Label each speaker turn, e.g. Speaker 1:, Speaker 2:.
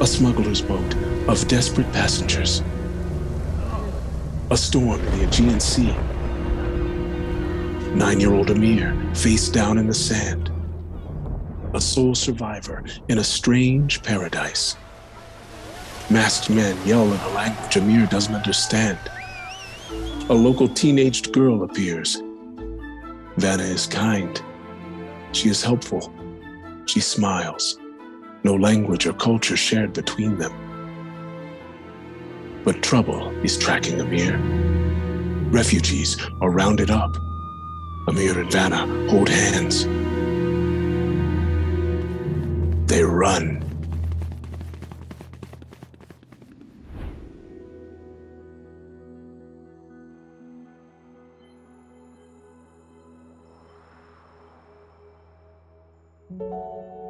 Speaker 1: a smuggler's boat of desperate passengers. A storm in the Aegean Sea. Nine year old Amir face down in the sand. A sole survivor in a strange paradise. Masked men yell in a language Amir doesn't understand. A local teenaged girl appears. Vanna is kind. She is helpful. She smiles. No language or culture shared between them. But trouble is tracking Amir. Refugees are rounded up. Amir and Vanna hold hands. They run.
Speaker 2: Música